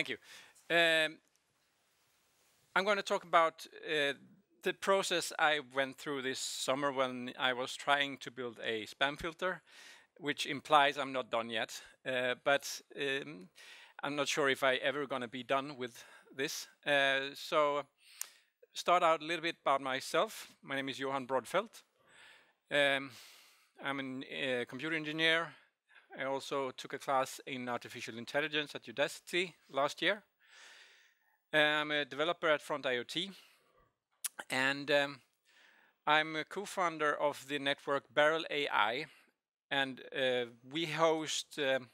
Thank you. Um, I'm going to talk about uh, the process I went through this summer when I was trying to build a spam filter, which implies I'm not done yet. Uh, but um, I'm not sure if I ever going to be done with this. Uh, so start out a little bit about myself. My name is Johan Broddfelt. Um, I'm a uh, computer engineer. I also took a class in artificial intelligence at Udacity last year. I'm a developer at Front IoT, and um, I'm a co-founder of the network Barrel AI, and uh, we host um,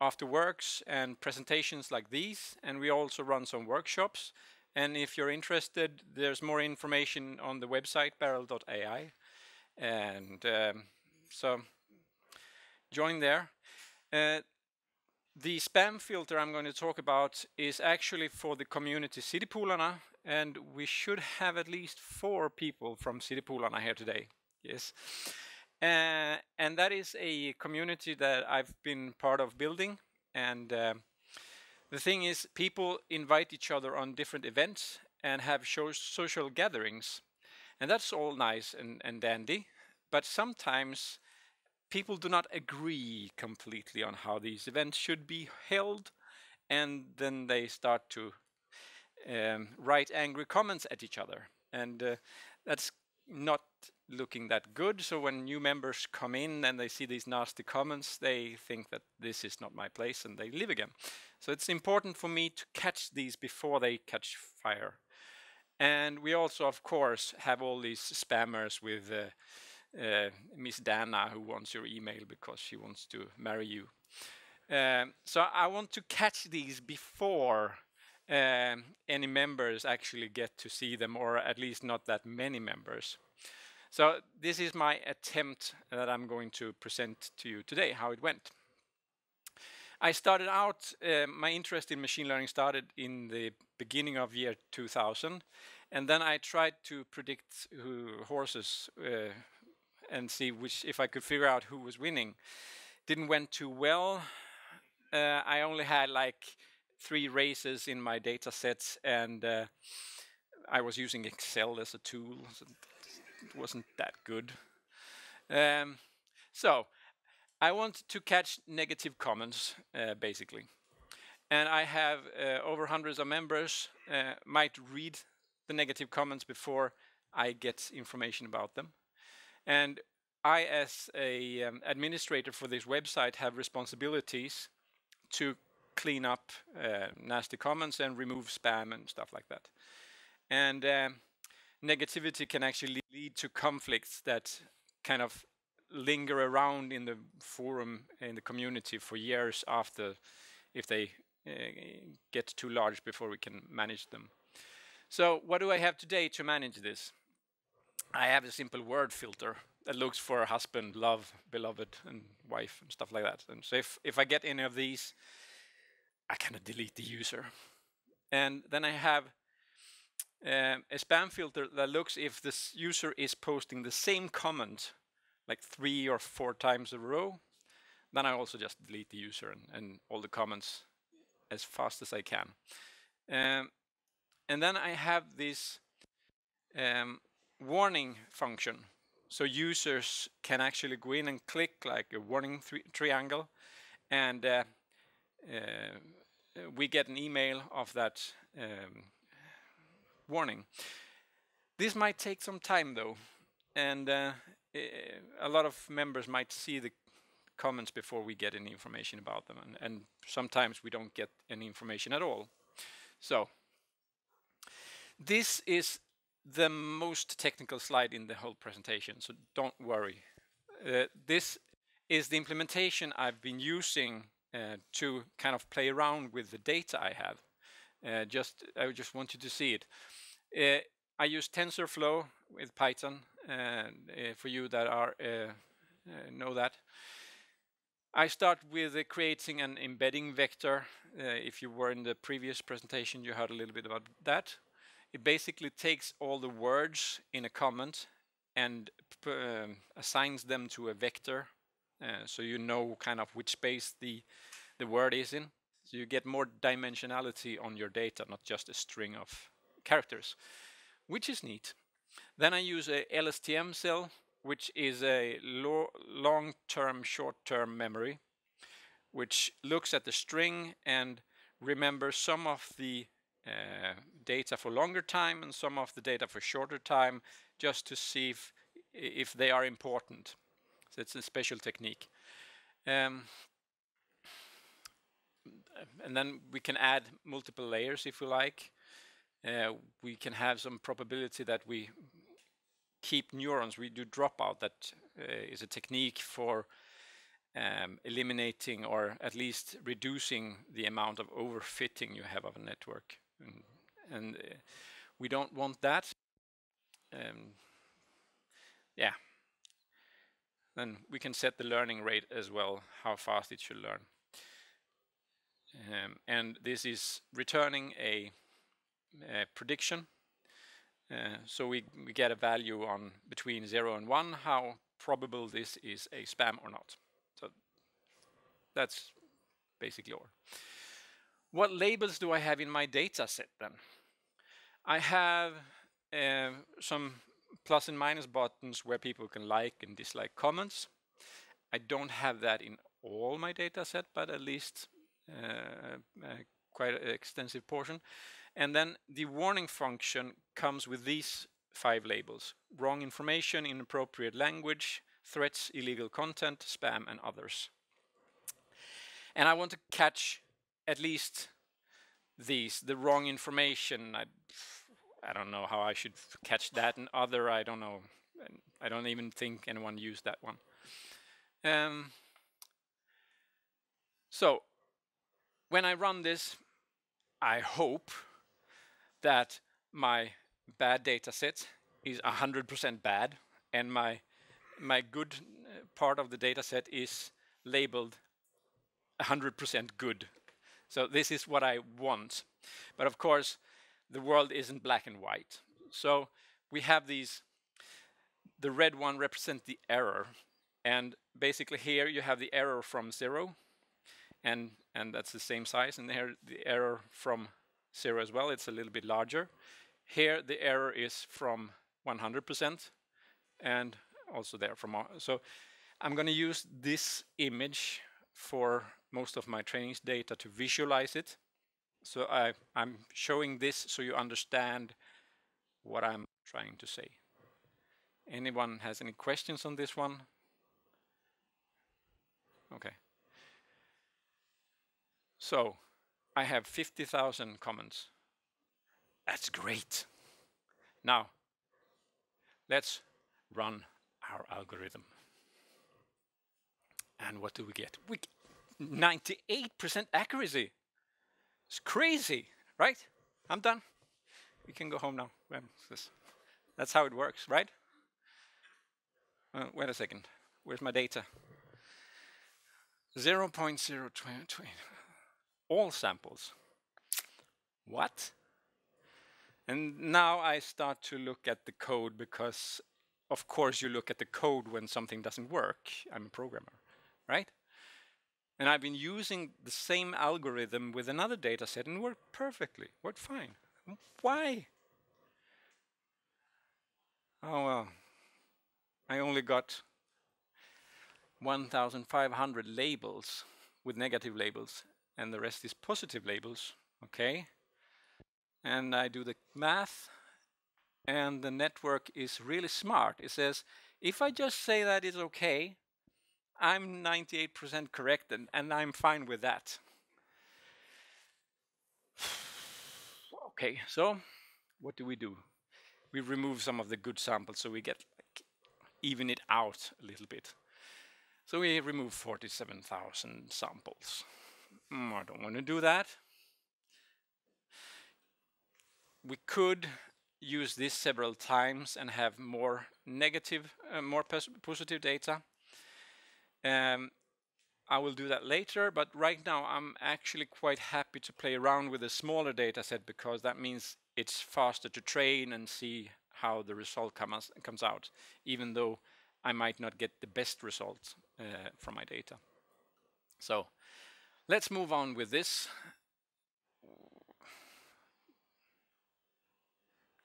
after works and presentations like these, and we also run some workshops. And if you're interested, there's more information on the website barrel.ai, and um, so join there. Uh, the spam filter I'm going to talk about is actually for the community CityPolarna, and we should have at least four people from CityPolarna here today. Yes. Uh, and that is a community that I've been part of building. And uh, the thing is, people invite each other on different events and have social gatherings. And that's all nice and, and dandy. But sometimes people do not agree completely on how these events should be held, and then they start to um, write angry comments at each other, and uh, that's not looking that good. So when new members come in and they see these nasty comments, they think that this is not my place and they leave again. So it's important for me to catch these before they catch fire. And we also, of course, have all these spammers with uh, uh, Miss Dana who wants your email because she wants to marry you. Um, so I want to catch these before um, any members actually get to see them, or at least not that many members. So this is my attempt that I'm going to present to you today, how it went. I started out, uh, my interest in machine learning started in the beginning of year 2000, and then I tried to predict horses uh, and see which if I could figure out who was winning. Didn't went too well. Uh, I only had like three races in my data sets, and uh, I was using Excel as a tool. So it wasn't that good. Um, so I want to catch negative comments, uh, basically. And I have uh, over hundreds of members uh, might read the negative comments before I get information about them. And I, as a um, administrator for this website, have responsibilities to clean up uh, nasty comments and remove spam and stuff like that. And um, negativity can actually lead to conflicts that kind of linger around in the forum in the community for years after if they uh, get too large before we can manage them. So what do I have today to manage this? I have a simple word filter that looks for husband, love, beloved, and wife, and stuff like that. And so if, if I get any of these, I kind of delete the user. And then I have um, a spam filter that looks if this user is posting the same comment like three or four times a row, then I also just delete the user and, and all the comments as fast as I can. Um, and then I have this um, warning function. So users can actually go in and click like a warning triangle and uh, uh, we get an email of that um, warning. This might take some time though and uh, a lot of members might see the comments before we get any information about them and, and sometimes we don't get any information at all. So this is the most technical slide in the whole presentation, so don't worry. Uh, this is the implementation I've been using uh, to kind of play around with the data I have. Uh, just I just want you to see it. Uh, I use TensorFlow with Python uh, for you that are uh, know that. I start with creating an embedding vector. if you were in the previous presentation, you heard a little bit about that. It basically takes all the words in a comment and um, assigns them to a vector uh, so you know kind of which space the the word is in. So you get more dimensionality on your data, not just a string of characters, which is neat. Then I use a LSTM cell, which is a long-term, short-term memory, which looks at the string and remembers some of the uh, data for longer time and some of the data for shorter time, just to see if, if they are important. So it's a special technique. Um, and then we can add multiple layers if we like. Uh, we can have some probability that we keep neurons. We do dropout. That uh, is a technique for um, eliminating or at least reducing the amount of overfitting you have of a network. And, and uh, we don't want that. Um, yeah. Then we can set the learning rate as well, how fast it should learn. Um, and this is returning a, a prediction. Uh, so we, we get a value on between 0 and 1, how probable this is a spam or not. So that's basically all. What labels do I have in my data set then? I have uh, some plus and minus buttons where people can like and dislike comments. I don't have that in all my data set, but at least uh, uh, quite an extensive portion. And then the warning function comes with these five labels. Wrong information, inappropriate language, threats, illegal content, spam, and others. And I want to catch at least these, the wrong information. I, I don't know how I should catch that, and other, I don't know. I don't even think anyone used that one. Um, so when I run this, I hope that my bad data set is 100% bad and my my good uh, part of the data set is labeled 100% good. So this is what I want. But of course, the world isn't black and white. So we have these, the red one represents the error. And basically here you have the error from zero and and that's the same size and here the error from zero as well it's a little bit larger here the error is from 100% and also there from so I'm going to use this image for most of my trainings data to visualize it so I, I'm showing this so you understand what I'm trying to say anyone has any questions on this one okay so I have 50,000 comments. That's great. Now, let's run our algorithm. And what do we get? We 98% accuracy. It's crazy, right? I'm done. We can go home now. That's how it works, right? Uh, wait a second. Where's my data? 0 0.020 all samples. What? And now I start to look at the code because, of course, you look at the code when something doesn't work. I'm a programmer, right? And I've been using the same algorithm with another data set and worked perfectly, worked fine. Why? Oh well, I only got 1,500 labels with negative labels and the rest is positive labels, okay? And I do the math, and the network is really smart. It says, if I just say that is okay, I'm 98% correct, and, and I'm fine with that. okay, so what do we do? We remove some of the good samples so we get like, even it out a little bit. So we remove 47,000 samples. Mm, I don't want to do that. We could use this several times and have more negative, uh, more positive data. Um, I will do that later, but right now I'm actually quite happy to play around with a smaller data set because that means it's faster to train and see how the result comes comes out, even though I might not get the best result uh, from my data. So Let's move on with this.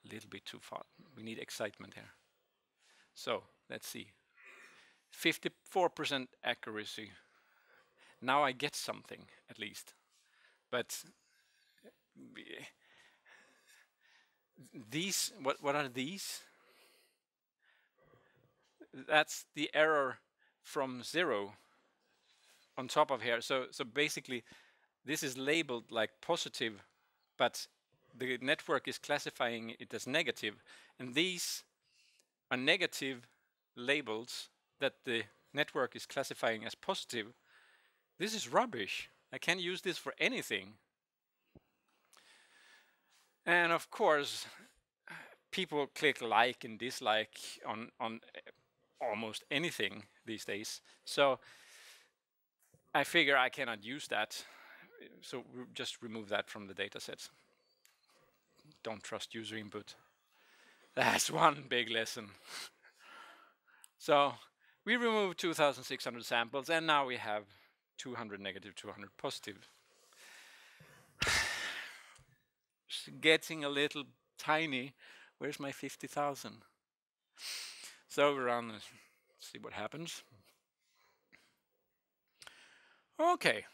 A little bit too far. We need excitement here. So let's see. 54% accuracy. Now I get something at least. But these, what, what are these? That's the error from zero on top of here. So, so basically, this is labeled like positive, but the network is classifying it as negative. And these are negative labels that the network is classifying as positive. This is rubbish. I can't use this for anything. And of course, people click like and dislike on on eh, almost anything these days. So I figure I cannot use that. So just remove that from the data sets. Don't trust user input. That's one big lesson. so we removed 2,600 samples and now we have 200 negative, 200 positive. it's getting a little tiny. Where's my 50,000? So we run, see what happens. Okay.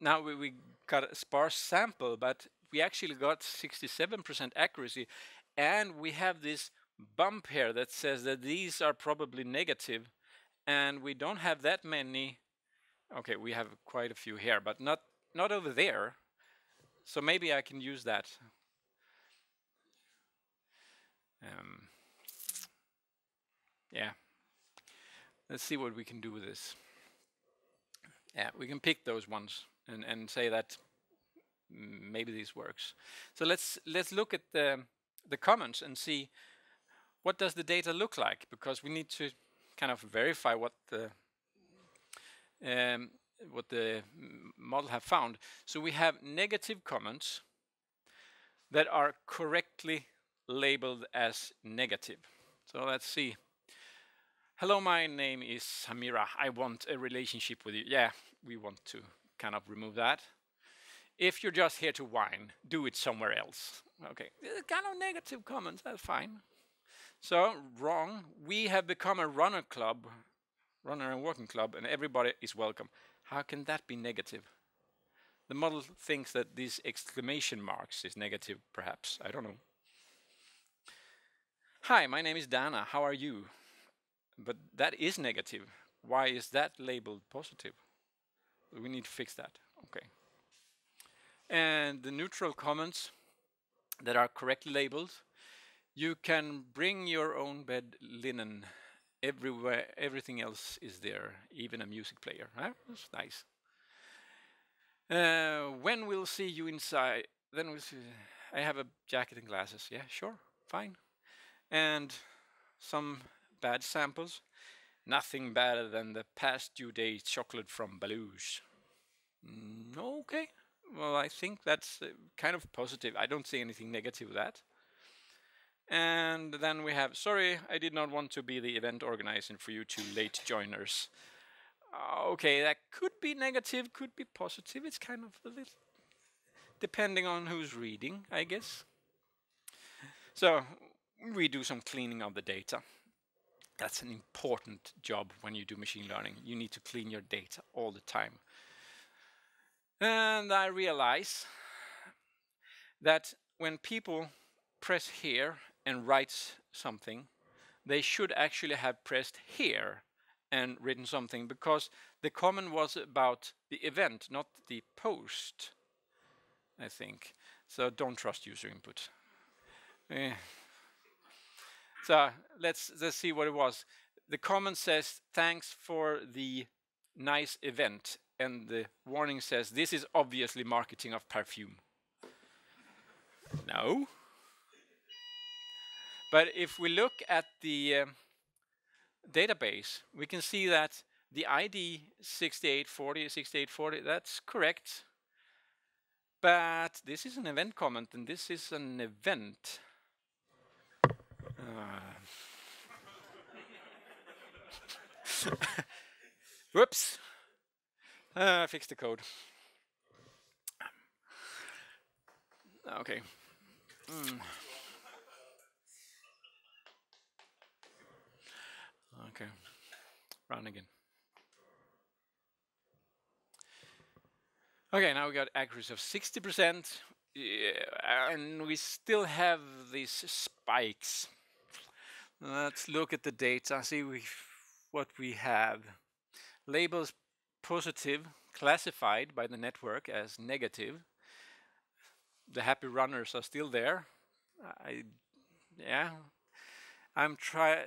Now we, we got a sparse sample, but we actually got 67% accuracy. And we have this bump here that says that these are probably negative, and we don't have that many. Okay, we have quite a few here, but not not over there. So maybe I can use that. Um, yeah. Let's see what we can do with this. Yeah, we can pick those ones and, and say that maybe this works. So let's let's look at the the comments and see what does the data look like because we need to kind of verify what the um, what the model have found. So we have negative comments that are correctly labeled as negative. So let's see. Hello, my name is Samira. I want a relationship with you. Yeah, we want to kind of remove that. If you're just here to whine, do it somewhere else. Okay, kind of negative comments, that's fine. So, wrong. We have become a runner club, runner and walking club, and everybody is welcome. How can that be negative? The model thinks that these exclamation marks is negative, perhaps. I don't know. Hi, my name is Dana. How are you? But that is negative. Why is that labeled positive? We need to fix that. Okay. And the neutral comments that are correctly labeled, you can bring your own bed linen everywhere. Everything else is there, even a music player. Huh? That's nice. Uh, when we'll see you inside, then we'll see. I have a jacket and glasses. Yeah, sure, fine and some bad samples. Nothing better than the past due date chocolate from Baloosh. Mm, okay, well I think that's uh, kind of positive. I don't see anything negative with that. And then we have, sorry, I did not want to be the event organizer for you two late joiners. Uh, okay, that could be negative, could be positive. It's kind of a little, depending on who's reading, I guess. So we do some cleaning of the data. That's an important job when you do machine learning. You need to clean your data all the time. And I realize that when people press here and writes something, they should actually have pressed here and written something because the comment was about the event, not the post, I think. So don't trust user input. Eh. So let's let's see what it was. The comment says thanks for the nice event, and the warning says this is obviously marketing of perfume. No. But if we look at the uh, database, we can see that the ID 6840, 6840, that's correct. But this is an event comment, and this is an event. Whoops. Uh, fix the code. Okay. Mm. Okay. Run again. Okay, now we got accuracy of 60%, yeah, and we still have these spikes. Let's look at the data, see we, what we have. Labels positive, classified by the network as negative. The happy runners are still there. I, yeah, I'm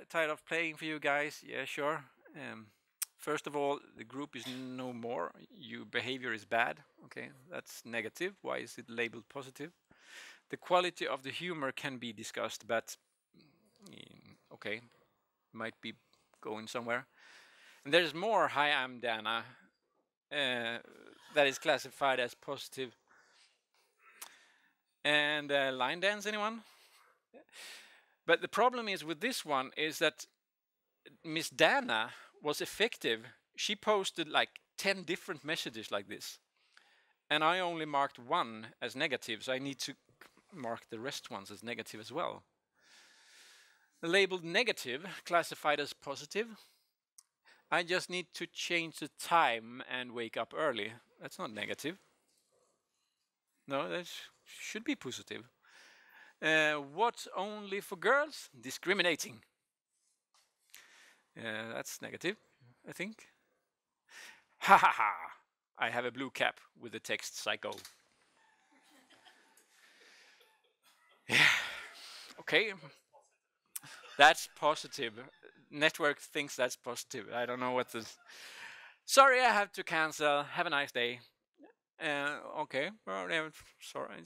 tired of playing for you guys. Yeah, sure. Um, first of all, the group is no more. Your behavior is bad. Okay, that's negative. Why is it labeled positive? The quality of the humor can be discussed, but mm, okay, might be going somewhere. And there's more. Hi, I'm Dana. Uh, that is classified as positive. And uh, line dance, anyone? But the problem is with this one is that Miss Dana was effective. She posted like 10 different messages like this. And I only marked one as negative, so I need to mark the rest ones as negative as well. The labeled negative, classified as positive. I just need to change the time and wake up early. That's not negative. No, that should be positive. Uh, what's only for girls? Discriminating. Uh, that's negative, I think. Ha ha ha! I have a blue cap with the text psycho. yeah. Okay. That's positive. Network thinks that's positive. I don't know what this. Sorry, I have to cancel. Have a nice day. Uh, okay. Sorry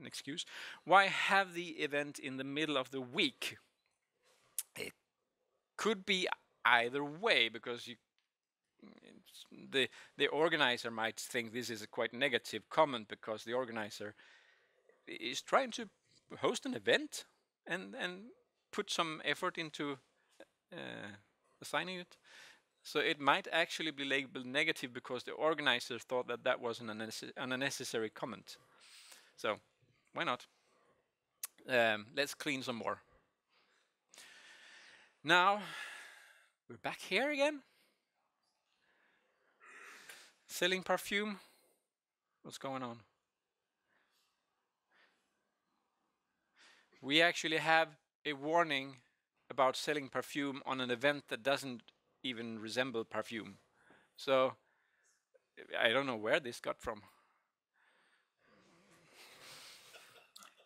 an excuse. Why have the event in the middle of the week? It could be either way because you the the organizer might think this is a quite negative comment because the organizer is trying to host an event and and put some effort into uh, assigning it. So it might actually be labeled negative because the organizer thought that that was an unnecessary comment. So why not? Um, let's clean some more. Now, we're back here again. Selling perfume. What's going on? We actually have a warning about selling perfume on an event that doesn't even resemble perfume. So I don't know where this got from.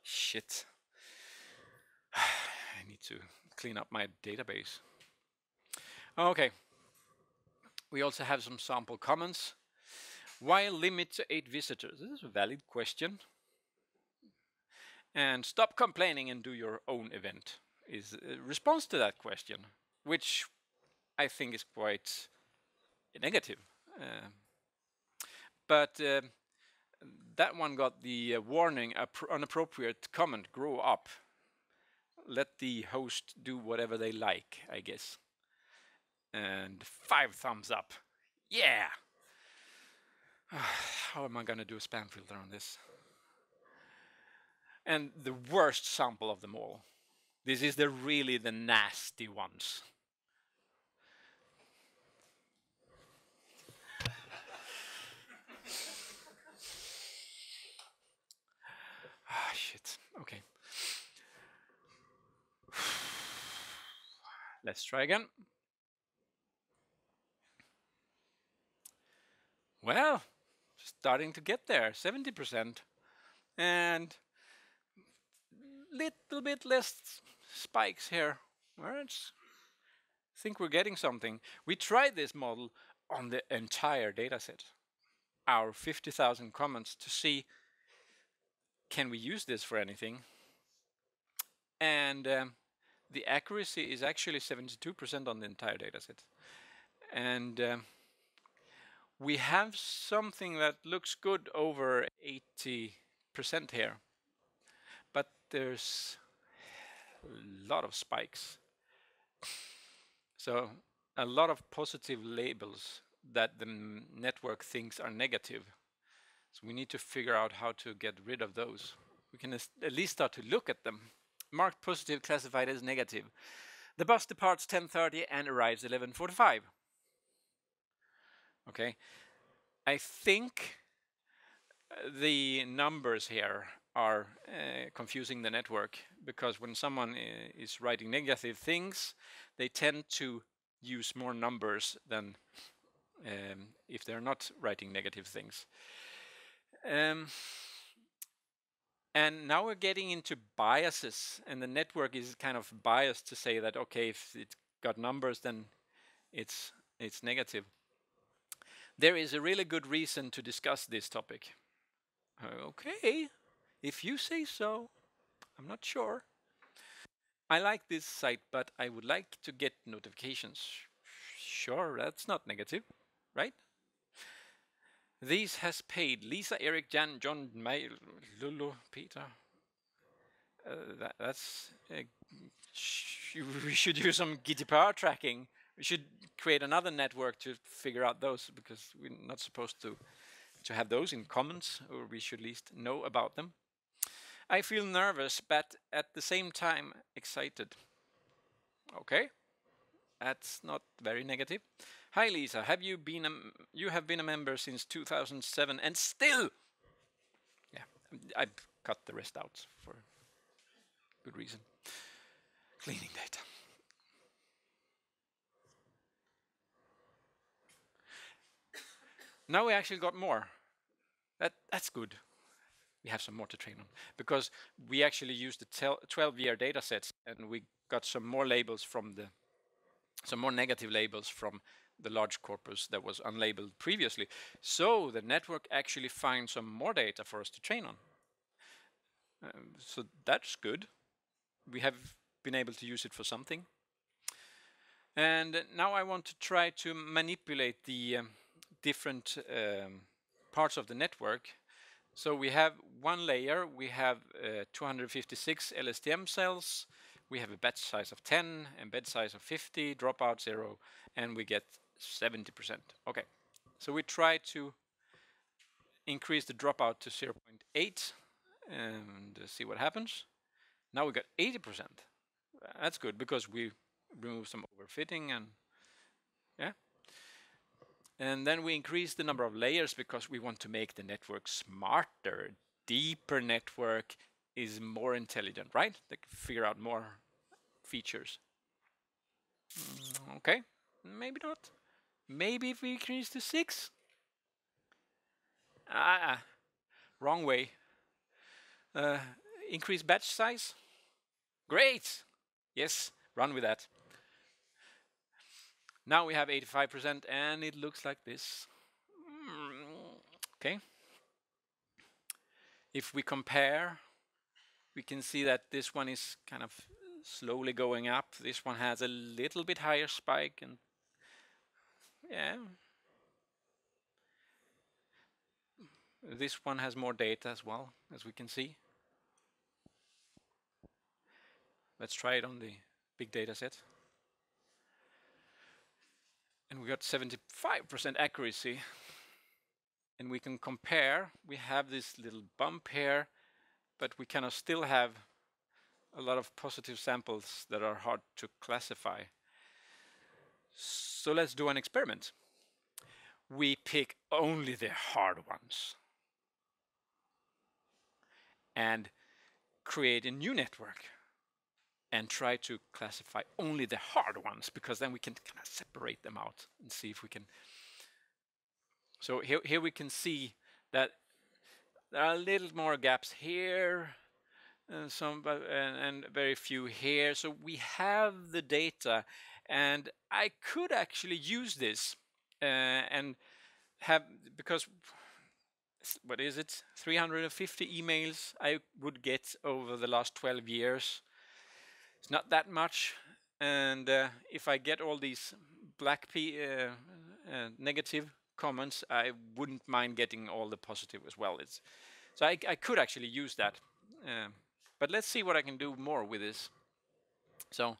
Shit. I need to clean up my database. Okay. We also have some sample comments. Why limit to eight visitors? This is a valid question. And stop complaining and do your own event is a response to that question, which I think is quite negative. Uh, but uh, that one got the uh, warning inappropriate comment grow up. Let the host do whatever they like i guess. And five thumbs up. Yeah! How am i going to do a spam filter on this? And the worst sample of them all. This is the really the nasty ones Ah, okay. Let's try again. Well, starting to get there, 70%. And little bit less spikes here. I think we're getting something. We tried this model on the entire dataset, our 50,000 comments to see can we use this for anything? And um, the accuracy is actually 72% on the entire dataset. And um, we have something that looks good over 80% here. But there's a lot of spikes. So a lot of positive labels that the network thinks are negative. So we need to figure out how to get rid of those. We can at least start to look at them. Marked positive classified as negative. The bus departs 10.30 and arrives 11.45. Okay, I think uh, the numbers here are uh, confusing the network because when someone is writing negative things, they tend to use more numbers than um, if they're not writing negative things. Um, and now we're getting into biases, and the network is kind of biased to say that okay, if it's got numbers, then it's it's negative. There is a really good reason to discuss this topic. Okay, if you say so, I'm not sure. I like this site, but I would like to get notifications. Sure, that's not negative, right? These has paid Lisa, Eric, Jan, John, May, Lulu, Peter. Uh, that, that's uh, we should use some GDPR tracking. We should create another network to figure out those because we're not supposed to to have those in comments, or we should at least know about them. I feel nervous, but at the same time excited. Okay, that's not very negative. Hi Lisa, have you been a you have been a member since 2007 and still Yeah, I cut the rest out for good reason. Cleaning data. Now we actually got more. That that's good. We have some more to train on because we actually used the 12 year data sets and we got some more labels from the some more negative labels from the large corpus that was unlabeled previously. So the network actually finds some more data for us to train on. Um, so that's good. We have been able to use it for something. And now I want to try to manipulate the um, different um, parts of the network. So we have one layer, we have uh, 256 LSTM cells, we have a batch size of 10, embed size of 50, dropout 0, and we get 70%. Okay, so we try to increase the dropout to 0.8 and uh, see what happens. Now we got 80%. That's good because we remove some overfitting and yeah. And then we increase the number of layers because we want to make the network smarter. Deeper network is more intelligent, right? They can figure out more features. Mm, okay, maybe not. Maybe if we increase to 6? Ah, wrong way. Uh, increase batch size? Great! Yes, run with that. Now we have 85% and it looks like this. Mm, okay. If we compare, we can see that this one is kind of slowly going up. This one has a little bit higher spike and yeah. This one has more data as well, as we can see. Let's try it on the big data set. And we got 75% accuracy. And we can compare, we have this little bump here, but we kind of still have a lot of positive samples that are hard to classify. So let's do an experiment. We pick only the hard ones and create a new network and try to classify only the hard ones because then we can kind of separate them out and see if we can. So here, here we can see that there are a little more gaps here and some and, and very few here. So we have the data and I could actually use this uh, and have because what is it? 350 emails I would get over the last 12 years. It's not that much. And uh, if I get all these black p uh, uh, negative comments I wouldn't mind getting all the positive as well. It's so I, I could actually use that uh, but let's see what I can do more with this. So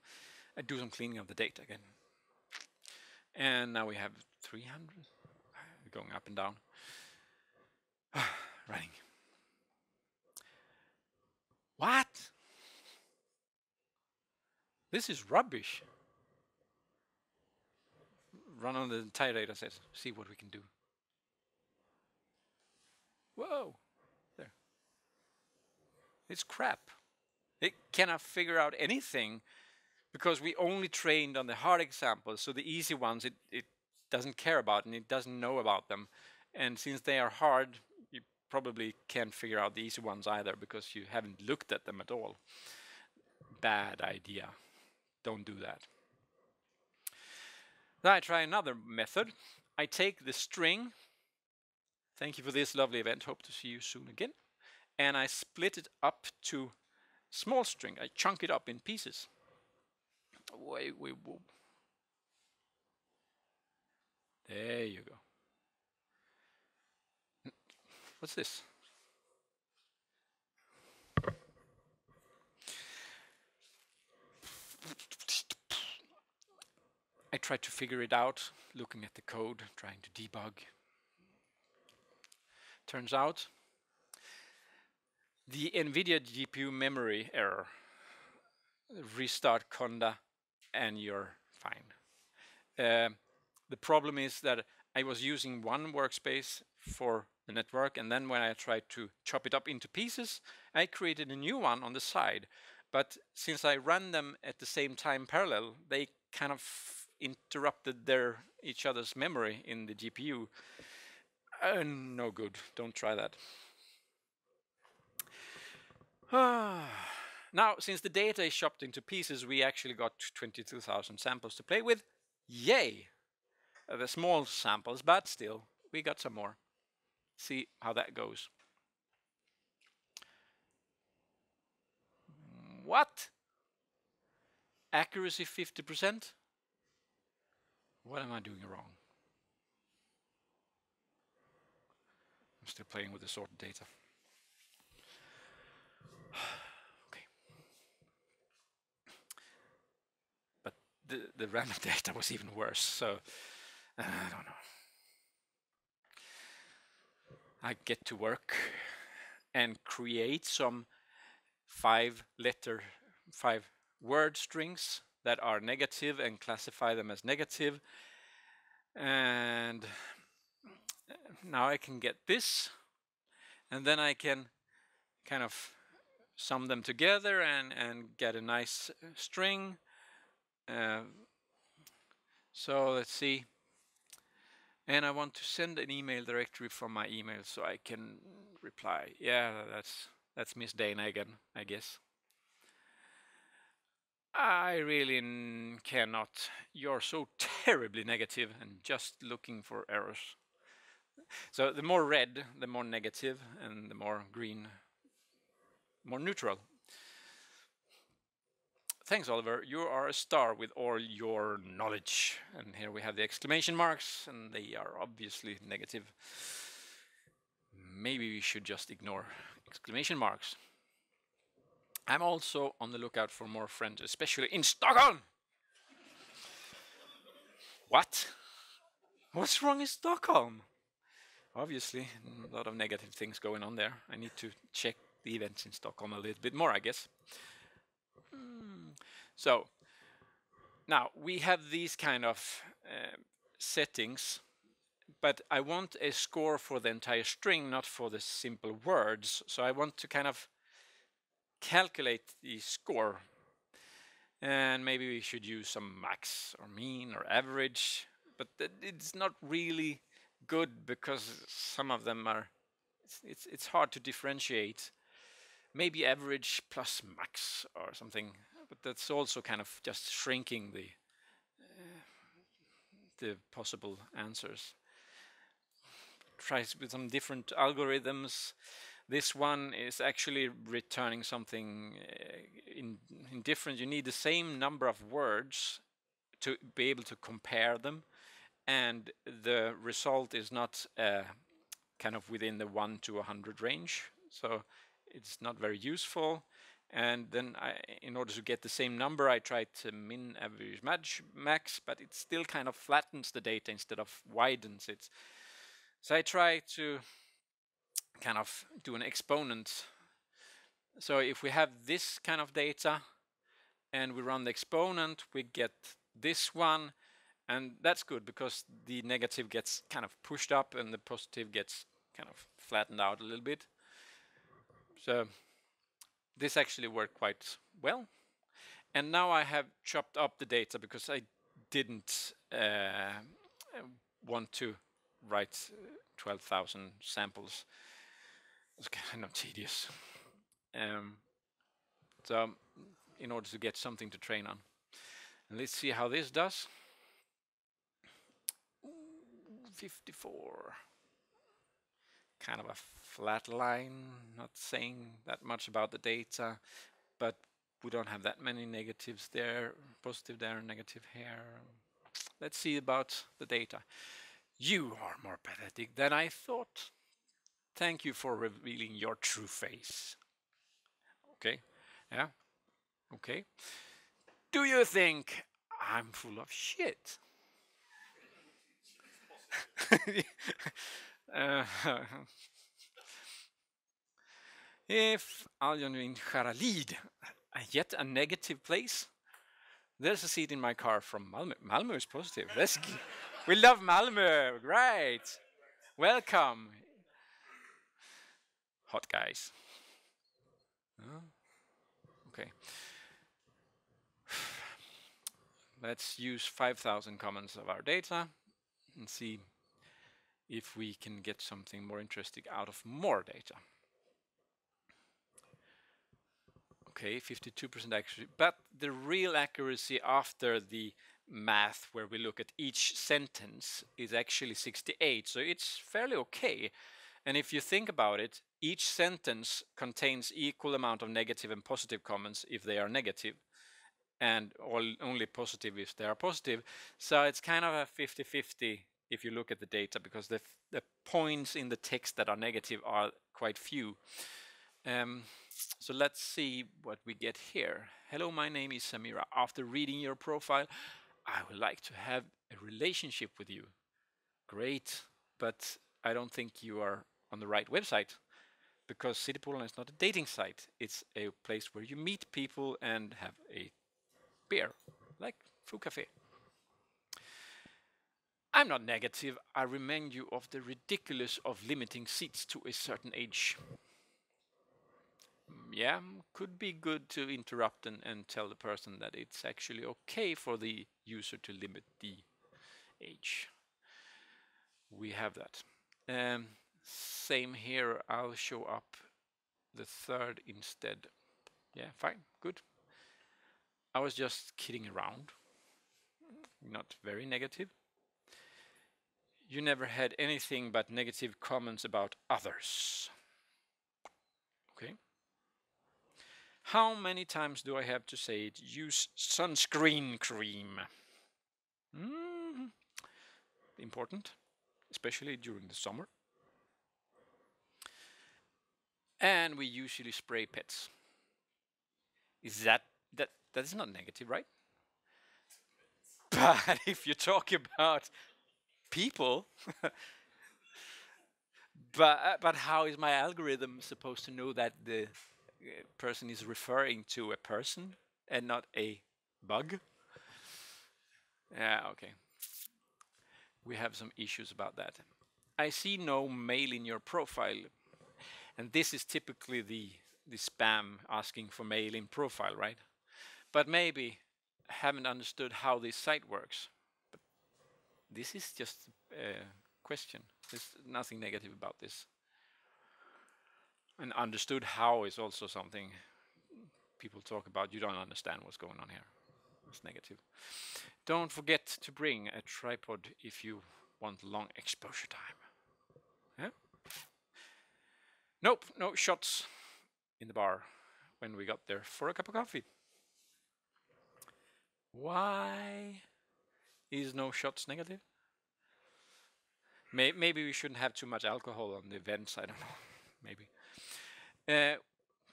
I do some cleaning of the data again. And now we have 300. Uh, going up and down. Running. What? This is rubbish. Run on the entire data set, see what we can do. Whoa, there. It's crap. It cannot figure out anything because we only trained on the hard examples, so the easy ones it, it doesn't care about and it doesn't know about them. And since they are hard, you probably can't figure out the easy ones either because you haven't looked at them at all. Bad idea. Don't do that. Then I try another method. I take the string. Thank you for this lovely event. Hope to see you soon again. And I split it up to small string. I chunk it up in pieces. Whoa. There you go. What's this? I tried to figure it out, looking at the code, trying to debug. Turns out the NVIDIA GPU memory error. Restart Conda and you're fine. Uh, the problem is that I was using one workspace for the network and then when I tried to chop it up into pieces, I created a new one on the side. But since I ran them at the same time parallel, they kind of interrupted their each other's memory in the GPU. Uh, no good, don't try that. now, since the data is chopped into pieces, we actually got 22,000 samples to play with. Yay! Uh, the small samples, but still, we got some more. See how that goes. What? Accuracy 50%? What am I doing wrong? I'm still playing with the sorted data. okay. But the, the random data was even worse, so uh, I don't know. I get to work and create some five letter, five word strings that are negative and classify them as negative. And now I can get this and then I can kind of sum them together and, and get a nice string. Uh, so let's see. And I want to send an email directory from my email so I can reply. Yeah, that's that's Miss Dana again, I guess. I really cannot. You're so terribly negative and just looking for errors. So the more red, the more negative, and the more green, more neutral. Thanks, Oliver. You are a star with all your knowledge. And here we have the exclamation marks, and they are obviously negative. Maybe we should just ignore exclamation marks. I'm also on the lookout for more friends, especially in Stockholm. what? What's wrong in Stockholm? Obviously, a lot of negative things going on there. I need to check the events in Stockholm a little bit more, I guess. So, now we have these kind of uh, settings, but I want a score for the entire string, not for the simple words. So I want to kind of calculate the score. And maybe we should use some max or mean or average, but it's not really good because some of them are, it's, it's, it's hard to differentiate. Maybe average plus max or something, but that's also kind of just shrinking the, uh, the possible answers. Try with some different algorithms this one is actually returning something uh, in, in different. You need the same number of words to be able to compare them, and the result is not uh, kind of within the 1 to a 100 range. So it's not very useful. And then I, in order to get the same number, I tried to min, average, match, max, but it still kind of flattens the data instead of widens it. So I try to kind of do an exponent. So if we have this kind of data and we run the exponent, we get this one, and that's good because the negative gets kind of pushed up and the positive gets kind of flattened out a little bit. So this actually worked quite well. And now I have chopped up the data because I didn't uh, want to write 12,000 samples. It's kind of tedious. Um, so in order to get something to train on. Let's see how this does. 54. Kind of a flat line, not saying that much about the data, but we don't have that many negatives there, positive there, negative here. Let's see about the data. You are more pathetic than I thought. Thank you for revealing your true face. Okay, yeah, okay. Do you think I'm full of shit? uh, if Aljonin Haralid, yet a negative place, there's a seat in my car from Malmö. Malmö is positive. Let's we love Malmö. Great. Welcome. Hot guys. Okay. Let's use 5,000 comments of our data and see if we can get something more interesting out of more data. Okay, 52% accuracy, but the real accuracy after the math where we look at each sentence is actually 68, so it's fairly okay. And if you think about it, each sentence contains equal amount of negative and positive comments if they are negative, and all, only positive if they are positive. So it's kind of a 50-50 if you look at the data, because the, the points in the text that are negative are quite few. Um, so let's see what we get here. Hello, my name is Samira. After reading your profile, I would like to have a relationship with you. Great, but I don't think you are on the right website because CityPolarna is not a dating site. It's a place where you meet people and have a beer, like Foo Cafe. I'm not negative. I remind you of the ridiculous of limiting seats to a certain age. Yeah, could be good to interrupt and, and tell the person that it's actually okay for the user to limit the age. We have that. Um, same here, I'll show up the third instead. Yeah, fine, good. I was just kidding around, not very negative. You never had anything but negative comments about others. Okay. How many times do I have to say it? Use sunscreen cream. Mm. Important, especially during the summer. And we usually spray pets. Is that that that is not negative, right? But if you talk about people, but uh, but how is my algorithm supposed to know that the uh, person is referring to a person and not a bug? Yeah, okay. We have some issues about that. I see no mail in your profile. And this is typically the, the spam asking for mail in profile, right? But maybe haven't understood how this site works. This is just a question. There's nothing negative about this. And understood how is also something people talk about. You don't understand what's going on here. It's negative. Don't forget to bring a tripod if you want long exposure time. Yeah? Nope, no shots in the bar when we got there for a cup of coffee. Why is no shots negative? May maybe we shouldn't have too much alcohol on the events, I don't know, maybe. Uh,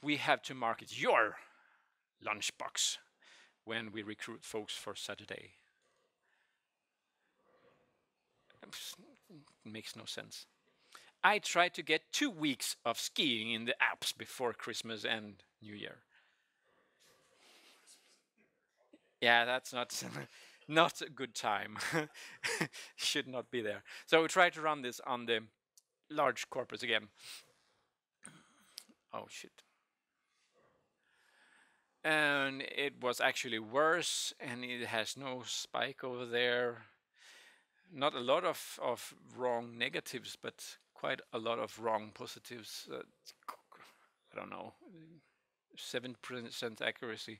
we have to market your lunchbox when we recruit folks for Saturday. Makes no sense. I try to get two weeks of skiing in the Alps before Christmas and New Year. Yeah, that's not not a good time. Should not be there. So we try to run this on the large corpus again. Oh shit. And it was actually worse, and it has no spike over there. Not a lot of, of wrong negatives, but quite a lot of wrong positives. Uh, I don't know, 7% accuracy.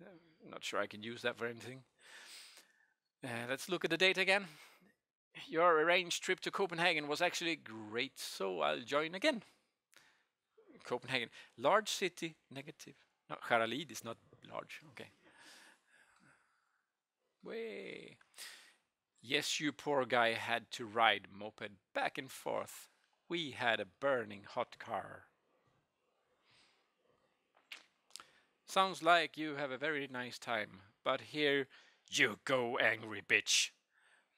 I'm not sure I can use that for anything. Uh, let's look at the data again. Your arranged trip to Copenhagen was actually great, so I'll join again. Copenhagen, large city, negative. No, Haralid is not large. Okay. Way. Yes, you poor guy had to ride moped back and forth. We had a burning hot car. Sounds like you have a very nice time, but here you go, angry bitch,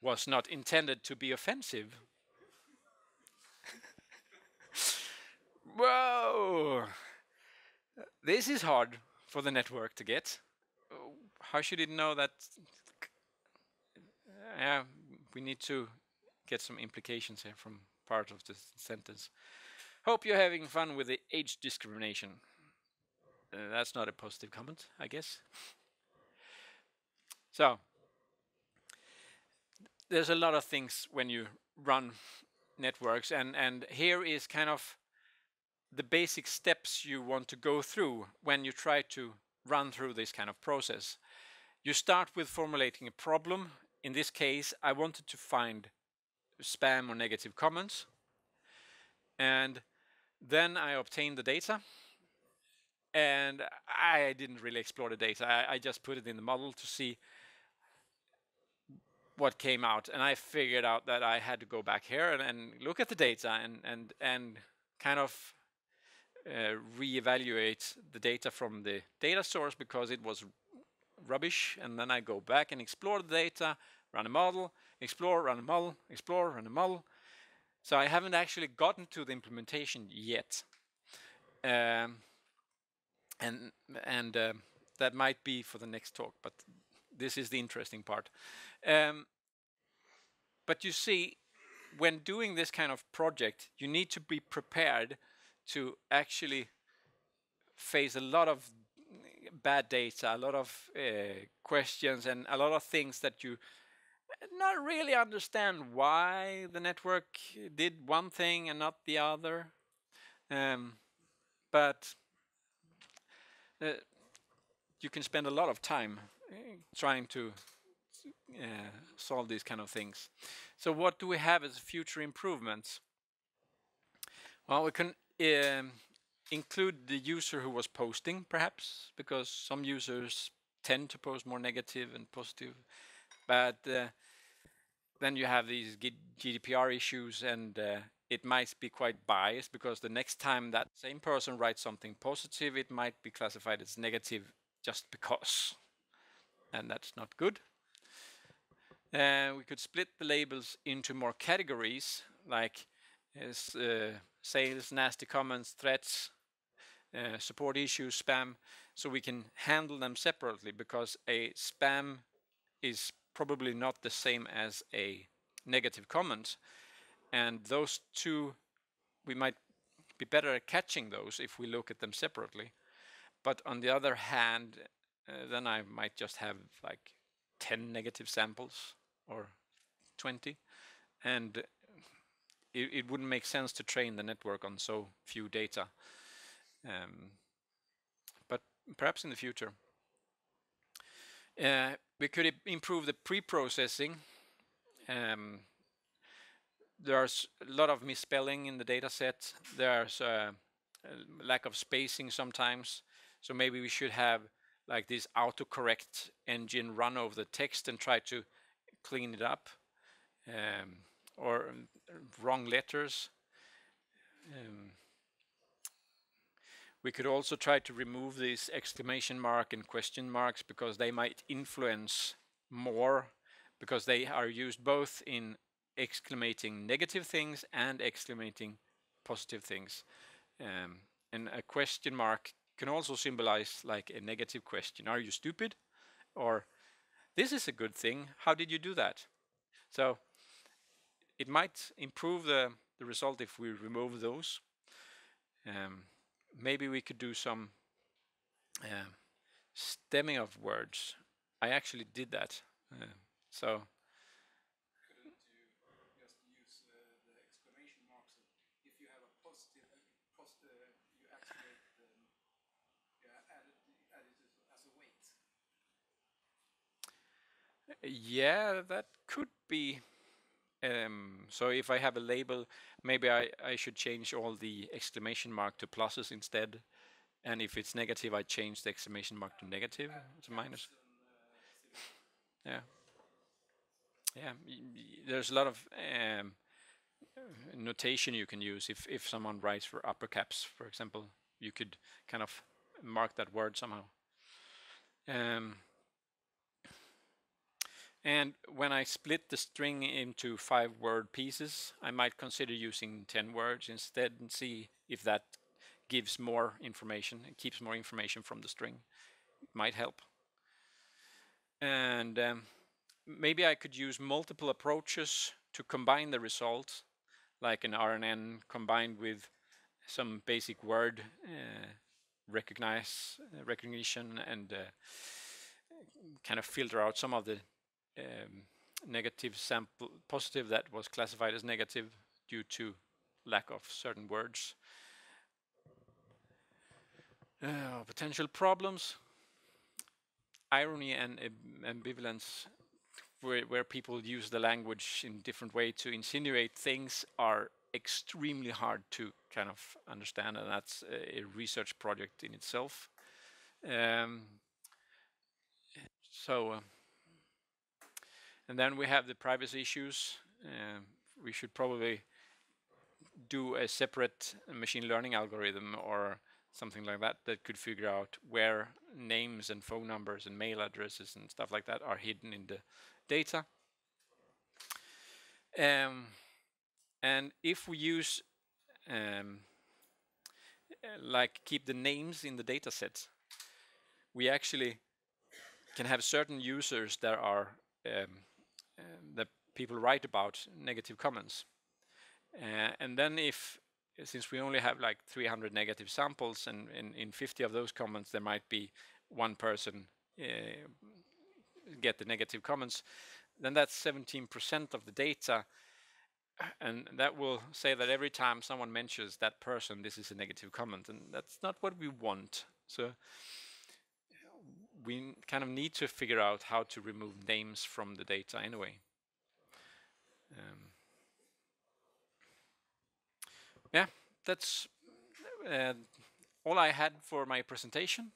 was not intended to be offensive. Whoa! This is hard for the network to get. How should it know that? Yeah, we need to get some implications here from part of the sentence. Hope you're having fun with the age discrimination. Uh, that's not a positive comment, I guess. so, there's a lot of things when you run networks, and, and here is kind of the basic steps you want to go through when you try to run through this kind of process. You start with formulating a problem. In this case, I wanted to find spam or negative comments. And then I obtained the data and I didn't really explore the data. I, I, just put it in the model to see what came out, and I figured out that I had to go back here and, and look at the data and and and kind of uh, reevaluate the data from the data source because it was rubbish, and then I go back and explore the data, run a model, explore, run a model, explore, run a model. So I haven't actually gotten to the implementation yet. Um, and and uh, that might be for the next talk, but this is the interesting part. Um, but you see, when doing this kind of project, you need to be prepared to actually face a lot of bad data, a lot of uh, questions, and a lot of things that you not really understand why the network did one thing and not the other. Um, but uh, you can spend a lot of time trying to uh, solve these kind of things. So what do we have as future improvements? Well, we can um, include the user who was posting, perhaps, because some users tend to post more negative and positive. But uh, then you have these GDPR issues and uh, it might be quite biased because the next time that same person writes something positive, it might be classified as negative just because. And that's not good. Uh, we could split the labels into more categories like uh, sales, nasty comments, threats, uh, support issues, spam, so we can handle them separately because a spam is probably not the same as a negative comment. And those two, we might be better at catching those if we look at them separately. But on the other hand, uh, then I might just have like 10 negative samples or 20. And it, it wouldn't make sense to train the network on so few data. Um, but perhaps in the future. Uh, we could improve the pre-processing. Um, there's a lot of misspelling in the data set. There's a, a lack of spacing sometimes. So maybe we should have like this autocorrect engine run over the text and try to clean it up. Um, or um, wrong letters. Um, we could also try to remove these exclamation mark and question marks because they might influence more because they are used both in exclamating negative things and exclamating positive things. Um, and a question mark can also symbolize like a negative question. Are you stupid? Or this is a good thing. How did you do that? So it might improve the, the result if we remove those. Um, maybe we could do some uh, stemming of words. I actually did that. Uh, so Yeah, that could be. Um, so if I have a label, maybe I, I should change all the exclamation mark to pluses instead. And if it's negative, I change the exclamation mark to negative, to minus. Yeah. Yeah, there's a lot of um, notation you can use. If, if someone writes for upper caps, for example, you could kind of mark that word somehow. Um, and when I split the string into five word pieces, I might consider using 10 words instead and see if that gives more information and keeps more information from the string. It might help. And um, maybe I could use multiple approaches to combine the results, like an RNN combined with some basic word uh, recognize recognition and uh, kind of filter out some of the um, negative sample positive that was classified as negative due to lack of certain words. Uh, potential problems, irony and ambivalence, where, where people use the language in different way to insinuate things are extremely hard to kind of understand and that's a, research project in itself. Um, so uh, and then we have the privacy issues. Uh, we should probably do a separate machine learning algorithm or something like that that could figure out where names and phone numbers and mail addresses and stuff like that are hidden in the data. Um, and if we use um, like keep the names in the data set, we actually can have certain users that are um, people write about negative comments. Uh, and then if, since we only have like 300 negative samples and in, in 50 of those comments there might be one person uh, get the negative comments, then that's 17% of the data and that will say that every time someone mentions that person this is a negative comment and that's not what we want so we kind of need to figure out how to remove names from the data anyway. Um, yeah, that's uh, all I had for my presentation.